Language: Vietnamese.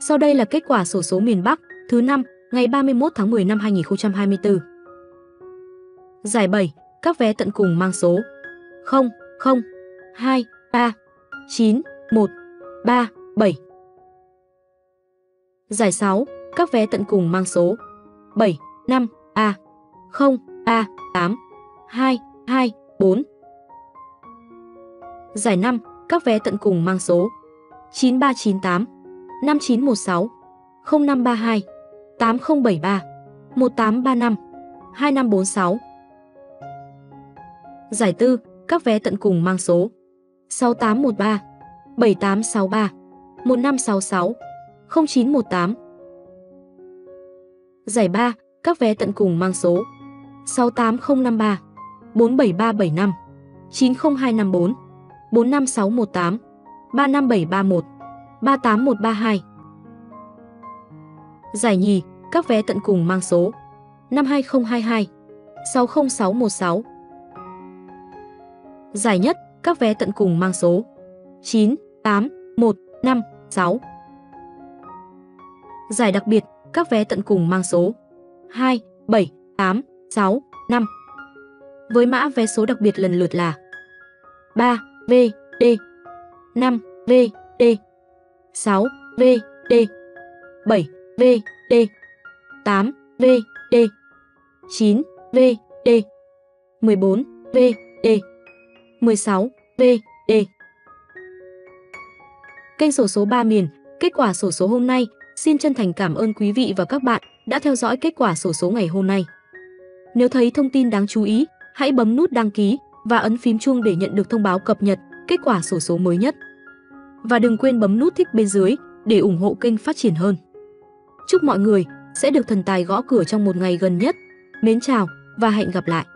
Sau đây là kết quả sổ số miền Bắc thứ 5 ngày 31 tháng 10 năm 2024. Giải 7, các vé tận cùng mang số 0, 0, 2, 3, 9, 1, 3, 7. Giải 6, các vé tận cùng mang số 7, 5, A, 0, A, 8, 2, 2, 4. Giải 5, các vé tận cùng mang số 9398, 5916, 0532, 8073, 1835, 2546. Giải tư, các vé tận cùng mang số 6813, 7863, 1566, 0918. Giải 3, các vé tận cùng mang số 68053, 47375, 90254, 45618, 35731, 38132. Giải nhì, các vé tận cùng mang số 52022, 60616. Giải nhất, các vé tận cùng mang số 9, 8, 1, 5, 6. Giải đặc biệt, các vé tận cùng mang số 2, 7, 8, 6, 5. Với mã vé số đặc biệt lần lượt là 3, vd D, 5, V, D, 6, V, D, 7, V, D, 8, V, D, 9, V, D, 14, V, D, 16, V, D. Kênh sổ số 3 miền, kết quả sổ số hôm nay, xin chân thành cảm ơn quý vị và các bạn đã theo dõi kết quả sổ số ngày hôm nay. Nếu thấy thông tin đáng chú ý, hãy bấm nút đăng ký và ấn phím chuông để nhận được thông báo cập nhật kết quả sổ số mới nhất. Và đừng quên bấm nút thích bên dưới để ủng hộ kênh phát triển hơn. Chúc mọi người sẽ được thần tài gõ cửa trong một ngày gần nhất. Mến chào và hẹn gặp lại.